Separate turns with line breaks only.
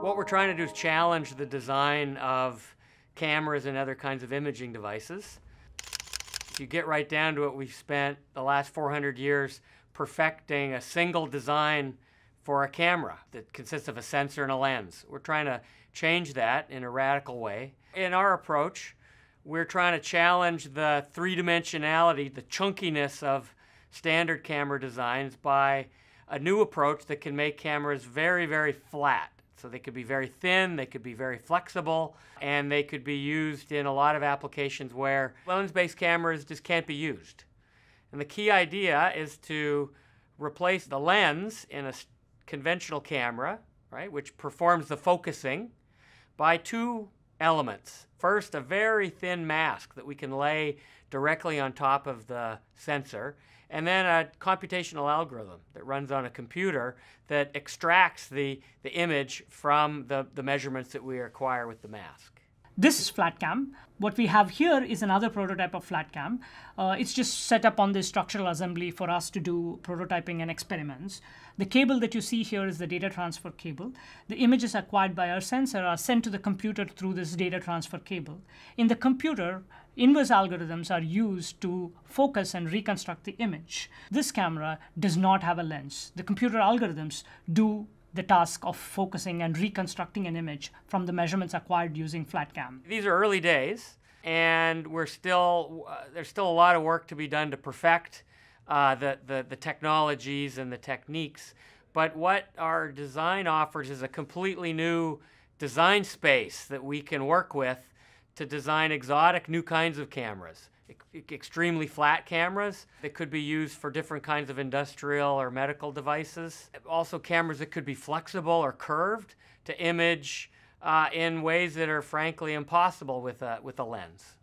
What we're trying to do is challenge the design of cameras and other kinds of imaging devices. If you get right down to it, we've spent the last 400 years perfecting a single design for a camera that consists of a sensor and a lens. We're trying to change that in a radical way. In our approach, we're trying to challenge the three dimensionality, the chunkiness of standard camera designs by a new approach that can make cameras very, very flat. So they could be very thin, they could be very flexible, and they could be used in a lot of applications where lens-based cameras just can't be used. And the key idea is to replace the lens in a conventional camera, right, which performs the focusing, by two elements. First, a very thin mask that we can lay directly on top of the sensor, and then a computational algorithm that runs on a computer that extracts the, the image from the, the measurements that we acquire with the mask.
This is FlatCam. What we have here is another prototype of FlatCam. Uh, it's just set up on this structural assembly for us to do prototyping and experiments. The cable that you see here is the data transfer cable. The images acquired by our sensor are sent to the computer through this data transfer cable. In the computer, inverse algorithms are used to focus and reconstruct the image. This camera does not have a lens. The computer algorithms do the task of focusing and reconstructing an image from the measurements acquired using FlatCam.
These are early days, and we're still uh, there's still a lot of work to be done to perfect uh, the, the, the technologies and the techniques. But what our design offers is a completely new design space that we can work with to design exotic new kinds of cameras. Extremely flat cameras that could be used for different kinds of industrial or medical devices. Also, cameras that could be flexible or curved to image uh, in ways that are frankly impossible with a, with a lens.